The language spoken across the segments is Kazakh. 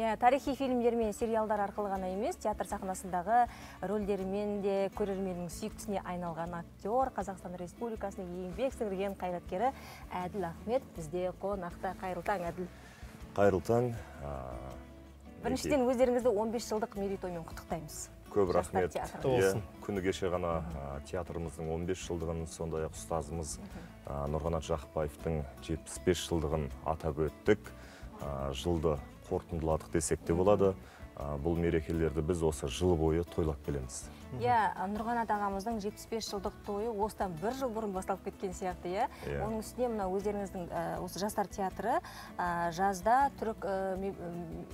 иә тарихи фильмдер мен сериалдар арқылы ғана емес театр сахнасындағы рөлдерімен де көрерменнің сүйіктісіне айналған актер қазақстан республикасының еңбек сіңірген қайраткері әділ ахмет бізде қонақта. Қайырлы таң әділ. Қайырлы таң біріншіден өздеріңізді 15 жылдық мерейтоймен құттықтаймыз. Көп рахмет. Иә, күні кеше ғана театрымыздың 15 жылдығын сондай ақ ұстазымыз нұрғанат жақыпбаевтың 75 жылдығын атап өттік. Жылды қорытындыладық десек те болады. Бұл мерекелерді біз осы жыл бойы тойлап келеміз. Иә нұрғанат ағамыздың 75 жылдық тойы осыдан бір жыл бұрын басталып кеткен сияқты иә. Иә. оның үстіне мына өздеріңіздің осы жастар театры ә, жазда түрік ә,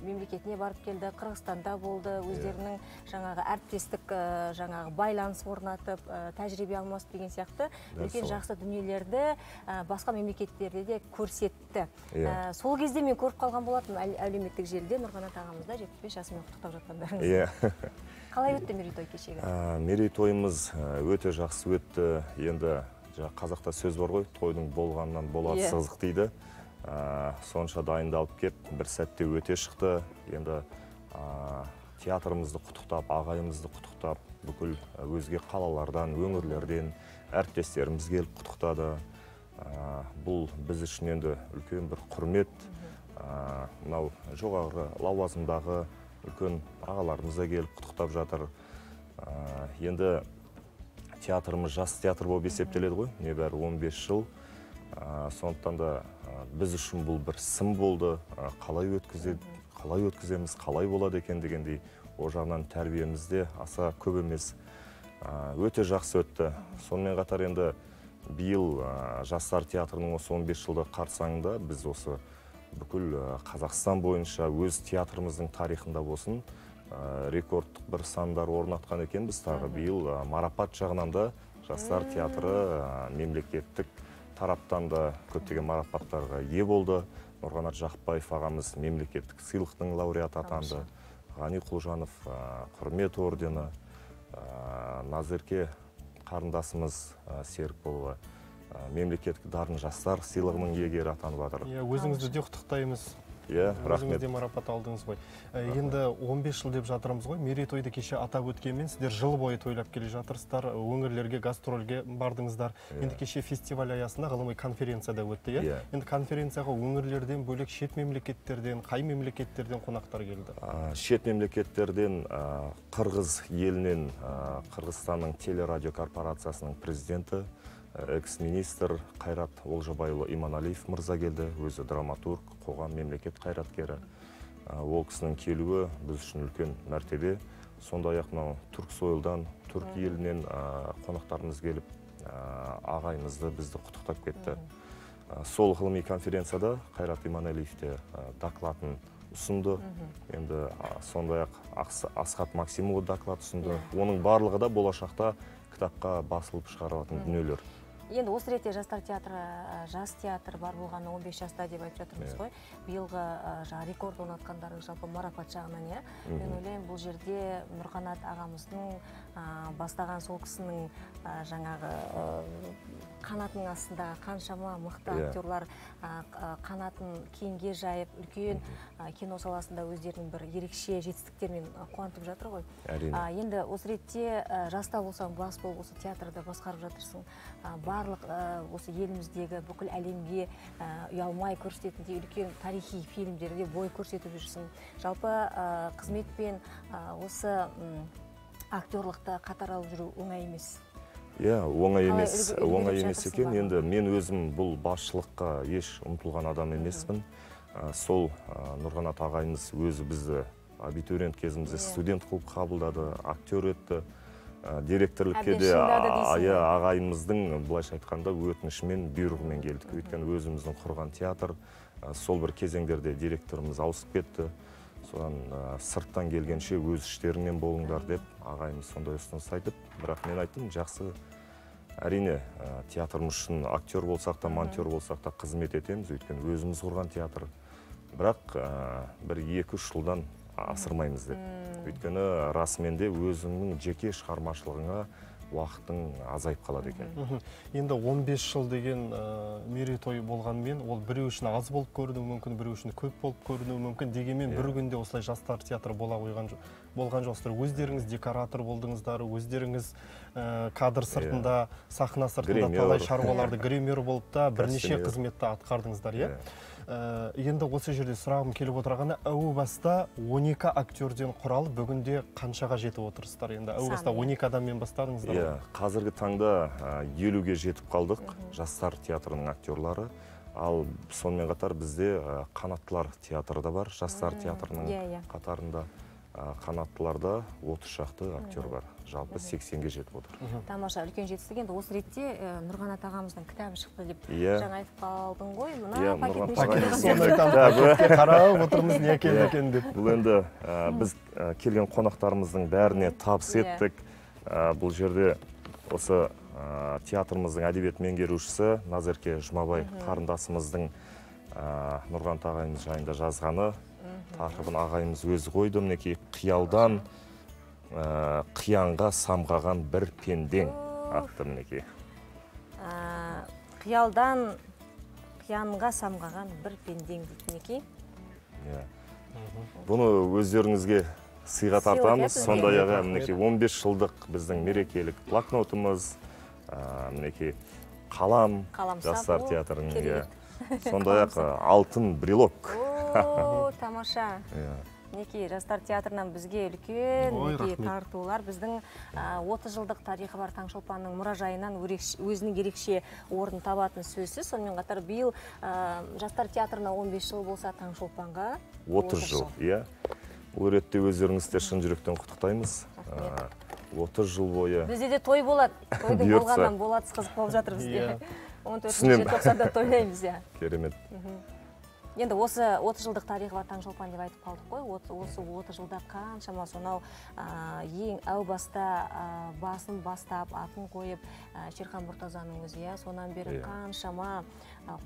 мемлекетіне барып келді қырғызстанда болды өздерінің жаңағы әріптестік ә, жаңағы байланыс орнатып тәжірибе алмасып деген сияқты үлкен жақсы дүниелерді басқа мемлекеттерде де көрсетті. Иә. Сол кезде мен көріп қалған болатынмын әл- әлеуметтік желіде нұрғанат ағамызды 75 жасымен құттықтап жатқандарыңызды. Иә. қалай өтті мерейтой кешегі? Мерейтойымыз өте жақсы өтті. Енді жаңа қазақта сөз бар ғой тойдың болғанынан болады Иә. сызық дейді. Сонша дайындалып кеп бір сәтте өте шықты. Енді театрымызды құттықтап ағайымызды құттықтап бүкіл өзге қалалардан өңірлерден әріптестеріміз келіп құттықтады. Бұл біз үшін енді үлкен бір құрмет. Мынау жоғары лауазымдағы үлкен ағаларымыз да келіп құттықтап жатыр. А, енді театрымыз жас театр болып есептеледі ғой. Небәрі 15 жыл. А, сондықтан да а, біз үшін бұл бір сын болды. А, қалай өткізеді қалай өткіземіз қалай болады екен дегендей ол жағынан тәрбиеміз де аса көп емес. Өте жақсы өтті. Сонымен қатар енді биыл жастар театрының осы 15 жылдық қарсаңында біз осы бүкіл қазақстан бойынша өз театрымыздың тарихында болсын рекордтық бір сандар орнатқан екенбіз тағы. Биыл марапат жағынан да жастар театры мемлекеттік тараптан да көптеген марапаттарға ие болды. Нұрғанат жақыпбаев ағамыз мемлекеттік сыйлықтың лауреаты атанды. Ғани құлжанов құрмет ордені. Назерке қарындасымыз серікболова мемлекеттік дарын жастар сыйлығының иегері атанып жатыр. Иә өзіңізді де құттықтаймыз. Иә рахмет. де марапат алдыңыз ғой. Ә, енді 15 жыл деп жатырмыз ғой. Мерейтойды кеше атап өткенмен сіздер жыл бойы тойлап келе жатырсыздар. Өңірлерге гастрольге бардыңыздар. Енді кеше фестиваль аясында ғылыми конференция да өтті иә? Иә. енді конференцияға өңірлерден бөлек шет мемлекеттерден қай мемлекеттерден қонақтар келді? Шет мемлекеттерден қырғыз елінен қырғызстанның телерадио корпорациясының президенті экс-министр қайрат олжабайұлы иманалиев мырза келді. Өзі драматург қоғам мемлекет қайраткері. А, ол кісінің келуі біз үшін үлкен мәртебе. Сондай ақ мынау түрксойылдан түрк елінен а, қонақтарымыз келіп а, ағайымызды бізді құттықтап кетті. Сол ғылыми конференцияда қайрат иманалиев те а, докладын ұсынды. Енді сондай ақ асхат максимұлы доклад ұсынды. Оның барлығы да болашақта кітапқа басылып шығарылатын дүниелер. Енді осы ретте жастар театры жас театр бар болғаны 15 жаста деп айтып жатырмыз Иә. ғой. Биылғы жаңағы рекорд орнатқандарың жалпы марапат жағынан иә. Мен ойлаймын бұл жерде нұрқанат ағамыздың бастаған сол кісінің жаңағы қанатының астында қаншама мықты Иә. актерлар қанатын кеңге жайып үлкен кино саласында өздерінің бір ерекше жетістіктермен қуантып жатыр ғой. Әрине. Енді осы ретте жаста болсаң бас болып осы театрды басқарып жатырсың. Барлық осы еліміздегі бүкіл әлемге ұялмай көрсететіндей үлкен тарихи фильмдерге бой көрсетіп жүрсің. Жалпы қызметпен осы актерлықты қатар алып жүру оңай емес. Иә оңай емес оңай емес екен. енді мен өзім бұл басшылыққа еш ұмтылған адам емеспін. Сол а, нұрғанат ағайымыз өзі бізді абитуриент кезімізде Иә. студент қылып қабылдады актер етті. А, директорлікке де иә ағайымыздың былайша айтқанда өтінішімен бұйрығымен келдік. Өйткені өзіміздің құрған театр сол бір кезеңдерде директорымыз ауысып кетті. Содан сырттан келгенше өз іштеріңнен болыңдар деп ағайымыз сондай ұсыныс айтып бірақ мен айттым жақсы әрине ә, театрымыз үшін актер болсақ та монтер болсақ та қызмет етеміз өйткені өзіміз құрған театр. Бірақ ә, бір екі үш жылдан асырмаймыз деп. Өйткені расымен де өзіңнің жеке шығармашылығыңа уақытың азайып қалады екен. Енді 15 жыл деген ә, мерейтой болғанымен ол біреу үшін аз болып көрінуі мүмкін біреу үшін көп болып көрінуі мүмкін дегенмен бір Иә. күнде осылай жастар театры бола қойған жо- болған жоқсыздар өздеріңіз декоратор болдыңыздар өздеріңіз ә, кадр сыртында сахна сыртында Гример. талай шаруаларды гример болып та бірнеше қызметті атқардыңыздар иә Иә. Ә, енді осы жерде сұрағым келіп отырғаны әу баста 12 актерден құралып бүгінде қаншаға жетіп отырсыздар енді әу баста Саны, иә. 12 адаммен бастадыңыздар иә ғой? қазіргі таңда а, елуге жетіп қалдық жастар театрының актерлары ал сонымен қатар бізде қанаттылар театры да бар жастар театрының иә, иә. қатарында а, қанаттыларда отыз шақты актер бар. Жалпы 80-ге жетіп отыр. Тамаша үлкен жетістік енді осы ретте нұрғанат ағамыздың кітабы шықты деп Иә. жаңа айтып қалдың ғой. Иә, мына пакетке қарап отырмыз не екен Иә. екен деп. Бұл енді біз келген қонақтарымыздың бәріне табыс Иә. еттік. Бұл жерде осы театрымыздың әдебиет меңгерушісі назерке жұмабай қарындасымыздың нұрғанат ағайымыз жайында жазғаны тақырыбын ағайымыз өзі қойды. Мінекей қиялдан ә, қиянға самғаған бір пендең атты мінекей. Ә, қиялдан қиянға самғаған бір пендең дейді мінекей. Иә. бұны өздеріңізге сыйға тартамыз. иә, сондай ақ мінекей 15 жылдық біздің мерекелік блокнотымыз ә, мінекей қалам Қаламсап, жастар театрының иә. сондай ақ алтын брелок. О тамаша. Иә. мінекей жастар театрынан бізге үлкен мінекей тартулар. Біздің 30 жылдық тарихы бар таңшолпанның мұражайынан өзінің ерекше орын табатын сөзсіз. Сонымен қатар биыл ә, жастар театрына 15 жыл болса таңшолпанға 30 жыл. иә. Бұл ретте өздеріңізді шын жүректен құттықтаймыз. Рахмет. 30 жыл бойы бізде де той болады. Тойдың болғаннан болады қызық болып жатыр бізде Иә. 14 Түсінемін. желтоқсанда тойлаймыз иә. Керемет. Енді осы 30 жылдық тарихы бар таңшолпан деп айтып қалдық қой От- осы 30 жылда қаншама сонау а, ең әу баста а, басын бастап атын қойып а, шерхан мұртазаның өзі иә сонан бері Иә. қаншама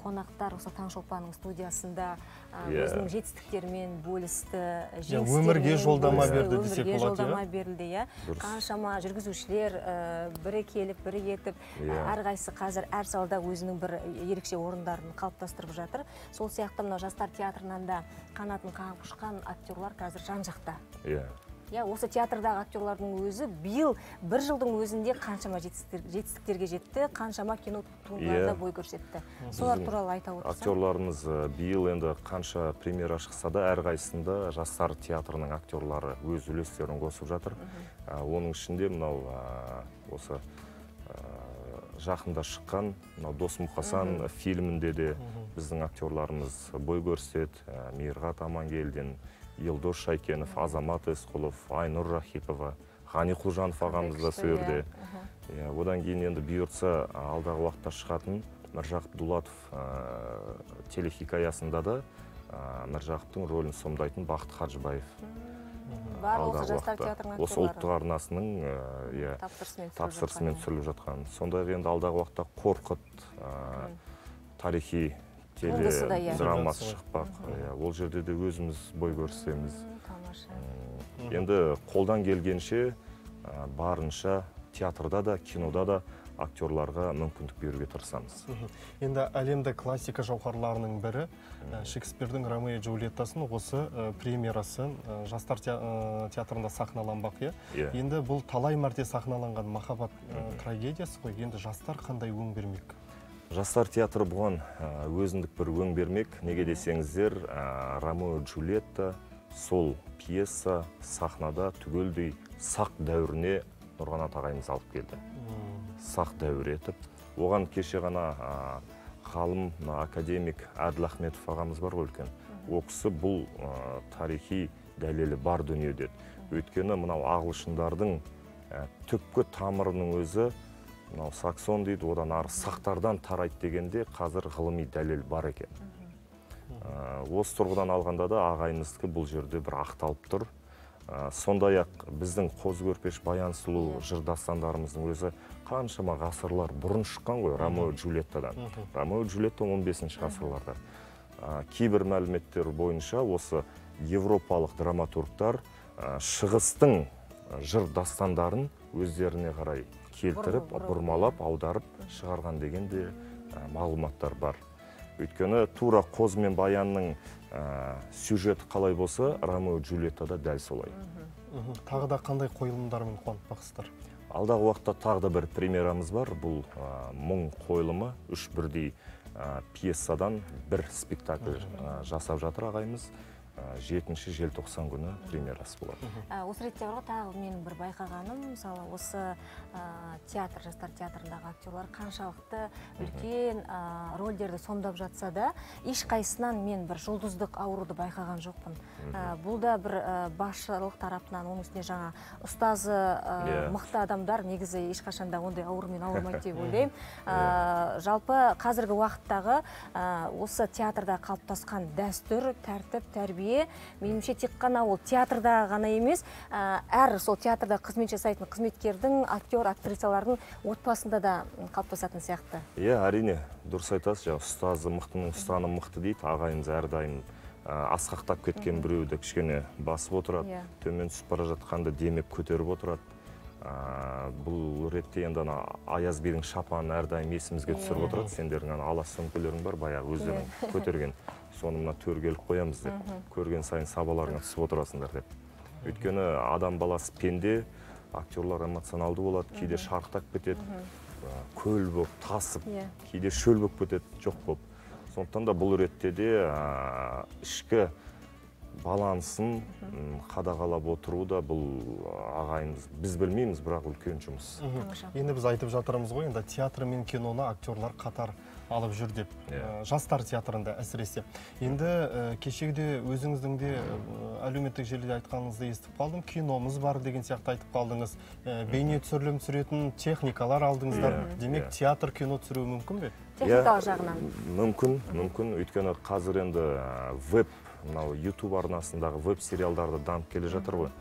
қонақтар осы таңшолпанның студиясында а, Иә. өзінің жетістіктерімен бөлісті өмірге жеңістерімен жолдама бөлісті, берді десек өмірге болады, иә? жолдама берілді иә қаншама жүргізушілер ә, бірі келіп бірі кетіп ә, Иә. әрқайсысы қазір әр салада өзінің бір ерекше орындарын қалыптастырып жатыр сол сияқты мынау жастар театрынан да қанатын қағып актерлар қазір жан жақта. Иә. Иә осы театрдағы актерлардың өзі биыл бір жылдың өзінде қаншама жетістіктер- жетістіктерге жетті қаншама кино туындыларда Иә. бой көрсетті. Солар туралы айта отырсаң. актерларымыз биыл енді қанша премьера шықса да әрқайсысында жастар театрының актерлары өз үлестерін қосып жатыр. Оның ішінде мынау осы жақында шыққан мынау дос мұқасан фильмінде де біздің актерларымыз бой көрсетеді Ә, мейірғат амангелдин елдос шайкенов азамат есқұлов айнұр рахипова ғани құлжанов ағамыз да сол жерде одан кейін енді бұйыртса алдағы уақытта шығатын міржақып дулатов ә, телехикаясында да ә, міржақыптың рөлін сомдайтын бақыт осы алдағы жастар уақытта. осы ұлттық арнасының иә тапсырысымен түсіріліп жатқан. сондай ақ енді алдағы уақытта қорқыт тарихи Да, иә. Туындысы шықпақ. Иә, ол жерде де өзіміз бой көрсетеміз. Тамаша. Енді қолдан келгенше барынша театрда да кинода да актерларға мүмкіндік беруге тырысамыз. Енді әлемдік классика жауһарларының бірі шекспирдің ромео и джульеттасын осы премьерасы жастар те- театрында сахналанбақ иә? Иә. Енді бұл талай мәрте сахналанған махаббат трагедиясы ғой. Енді жастар қандай өң бермек жастар театры бұған өзіндік бір өң бермек. Неге десеңіздер ромео джульетта сол пьеса сахнада түгелдей сақ дәуіріне нұрғанат ағайымыз алып келді. Сақ дәуірі етіп. Оған кеше ғана ғалым академик әділ ахметов ағамыз бар ғой үлкен. Ол кісі бұл тарихи дәлелі бар дүние деді өйткені мынау ағылшындардың түпкі тамырының өзі мынау саксон дейді одан ары сақтардан тарайды дегенде қазір ғылыми дәлел бар екен. Ә, осы тұрғыдан алғанда да ағайымыздікі бұл жерде бір ақталып тұр. Ә, сондай ақ біздің қозы көрпеш баян сұлу жыр дастандарымыздың өзі қаншама ғасырлар бұрын шыққан ғой ромео джульеттадан. Ромео джульетта 15 ғасырларда. Ә, кейбір мәліметтер бойынша осы европалық драматургтар ә, шығыстың жыр дастандарын өздеріне қарай келтіріп бұрмалап аударып шығарған деген де ә, мағлұматтар бар. Өйткені тура қоз мен баянның ә, сюжеті қалай болса ромео джульетта да дәл солай. Тағы да қандай қойылымдармен қуантпақсыздар? Алдағы уақытта тағы да бір премьерамыз бар. Бұл ә, мұң қойылымы үш бірдей ә, пьесадан бір спектакль ә, жасап жатыр ағайымыз. Жетінші желтоқсан күні премьерасы болады. Ә, осы ретте бар ғой тағы менің бір байқағаным мысалы осы театр жастар театрындағы актерлар қаншалықты үлкен рөлдерді сомдап жатса да ешқайсысынан мен бір жұлдыздық ауруды байқаған жоқпын. Ә, бұл да бір басшылық тарапынан оның үстіне жаңа ұстазы Иә. мықты адамдар негізі ешқашан да ондай аурумен ауырмайды деп ойлаймын. Ә, жалпы қазіргі уақыттағы осы театрда қалыптасқан дәстүр тәртіп тәрбие меніңше тек қана ол театрда ғана емес ә, әр сол театрда қызмет жасайтын қызметкердің актер актрисалардың отбасында да қалыптасатын сияқты. Иә әрине дұрыс айтасыз. Жаңа ұстазы мықтының ұстаны мықты дейді. Ағайымыз әрдайым ә, асқақтап кеткен біреуді кішкене басып отырады. Иә. төмен түсіп бара жатқанды демеп көтеріп отырады. Ә, бұл ретте енді ана аяз бидің шапанын әрдайым есімізге түсіріп отырады. Сендердің ана ала сөмкелерің бар баяғы өздерің көтерген. Соны мына төрге іліп қоямыз деп көрген сайын сабаларыңа түсіп отырасыңдар деп. Өйткені адам баласы пенде актерлар эмоционалды болады кейде шарықтап кетеді көл болып тасып Иә. кейде шөл болып кетеді жоқ болып. Сондықтан да бұл ретте де ә, ішкі балансын қадағалап отыру да бұл ағайымыз біз білмейміз бірақ үлкен жұмыс. Енді біз айтып жатырмыз ғой енді театр мен киноны актерлар қатар алып жүр деп Иә. Ә, жастар театрында әсіресе. Енді ә, кешегіде өзіңіздің де ә, әлеуметтік желіде айтқаныңызды естіп қалдым. Киномыз бар деген сияқты айтып қалдыңыз. Ә, бейне түсірілім түсіретін техникалар алдыңыздар. Иә, демек иә. театр кино түсіруі мүмкін бе? Техникалық жағынан. мүмкін мүмкін. Өйткені қазір енді веб мынау ютуб арнасындағы веб сериалдарды дамып келе жатыр ғой.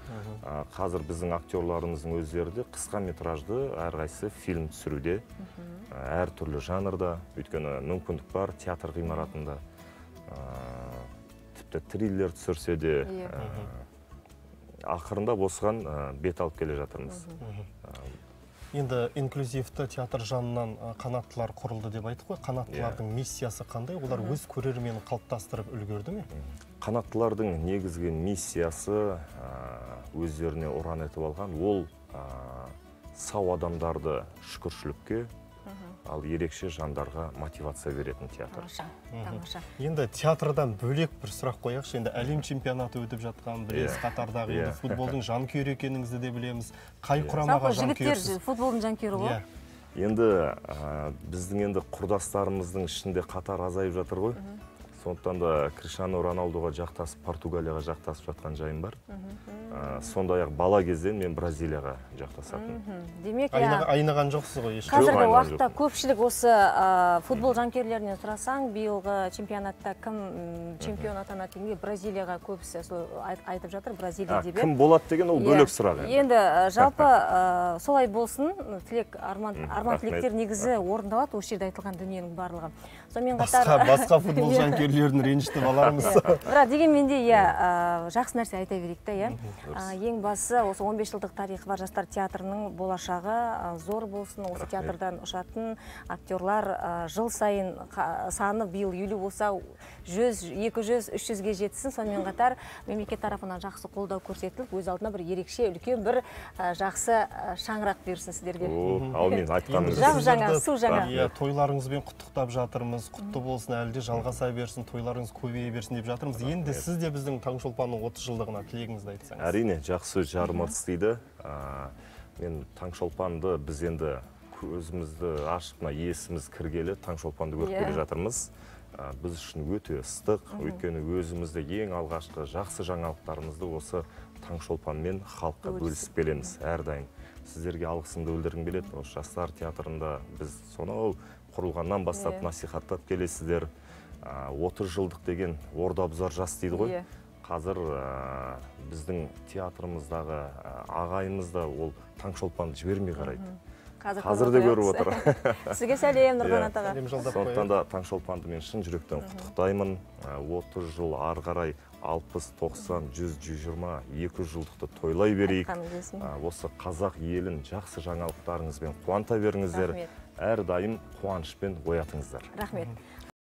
Ә, қазір біздің актерларымыздың өздері де қысқа метражды әрқайсысы фильм түсіруде. Әртүрлі жанрда. Өйткені мүмкіндік бар театр ғимаратында. Ә, тіпті триллер түсірсе де Иә. ә, ақырындап осыған бет алып келе жатырмыз. Енді инклюзивті театр жанынан қанаттылар құрылды деп айттық қой. Қанаттылардың миссиясы қандай? Олар өз көрерменін қалыптастырып үлгерді ме? Қанаттылардың негізгі миссиясы өздеріне ұран етіп алған ол сау адамдарды шүкіршілікке ал ерекше жандарға мотивация беретін театр. Тамаша енді театрдан бөлек бір сұрақ қояйықшы. Енді әлем чемпионаты өтіп жатқан білесіз Иә. қатардағы Иә. енді футболдың жанкүйері екеніңізді де білеміз. Қай Иә. құрамаға жалпы жігіттер жанкүйерсіз футболдың жанкүйері ғой. Иә. Енді ә, біздің енді құрдастарымыздың ішінде қатар азайып жатыр ғой. Сондықтан да кришано роналдуға жақтасып португалияға жақтасып жатқан жайым бар. Ә, сондай ақ бала кезден мен бразилияға жақтасатын Мгм. демек иә. Айныған жоқсыз ғой қазіргі уақытта көпшілік осы ә, футбол жанкүйерлерінен сұрасаң биылғы чемпионатта кім чемпион атанады дегенде бразилияға көбісі сол айт- айтып жатыр бразилия А, деп иә. кім болады деген ол Иә. бөлек сұрақ енді. Енді жалпы ә, солай болсын. Тілек арман арман тілектер негізі орындалады. Осы жерде айтылған дүниенің барлығы. Сонымен қатар басқа футбол Иә. жанкүйерлерін ренжітіп алармыз Иә. бірақ дегенмен де иә жақсы нәрсе айта берейік та иә. Ең бастысы осы 15 жылдық тарихы бар жастар театрының болашағы зор болсын осы театрдан ұшатын актерлар жыл сайын саны биыл елу болса жүз екі жүз үш жүзге жетсін. Сонымен қатар мемлекет тарапынан жақсы қолдау көрсетіліп өз алдына бір ерекше үлкен бір жақсы шаңырақ берсін сіздерге. О, әумин айтқаныңыз Жап жаңа, су жаңа. иә тойларыңызбен құттықтап жатырмыз. Құтты болсын әлі де жалғаса берсін тойларыңыз көбейе берсін деп жатырмыз. Енді сіз де біздің таңшолпанның отыз жылдығына тілегіңізді айтсаңыз. Әрине жақсы сөз жарым ырыс дейді. Мен таңшолпанды біз енді көзімізді ашып мына есіміз кіргелі таңшолпанды көріп Иә. келе жатырмыз. Ә, біз үшін өте ыстық өйткені өзімізді ең алғашқы жақсы жаңалықтарымызды осы таңшолпанмен халыққа Бөлісіп. бөлісіп келеміз. Әрдайым. Сіздерге алғысымды білдіргім келеді. Осы жастар театрында біз сонау құрылғаннан бастап Иә. насихаттап келесіздер. Ә, 30 жылдық деген орда бұзар жас дейді ғой. Иә. қазір ә, біздің театрымыздағы ә, ағайымыз да ол таңшолпанды жібермей қарайды. Қазір қазір де көріп отыр. Сізге сәлем Иә. атаға сәлем жолдап сондықтан қояйық. да таңшолпанды мен шын жүректен құттықтаймын. Отыз жыл ары қарай алпыс тоқсан жүз жүз жиырма екі жүз жылдықты тойлай берейік. Осы қазақ елін жақсы жаңалықтарыңызбен қуанта беріңіздер. Рахмет. Әрдайым қуанышпен оятыңыздар. Рахмет.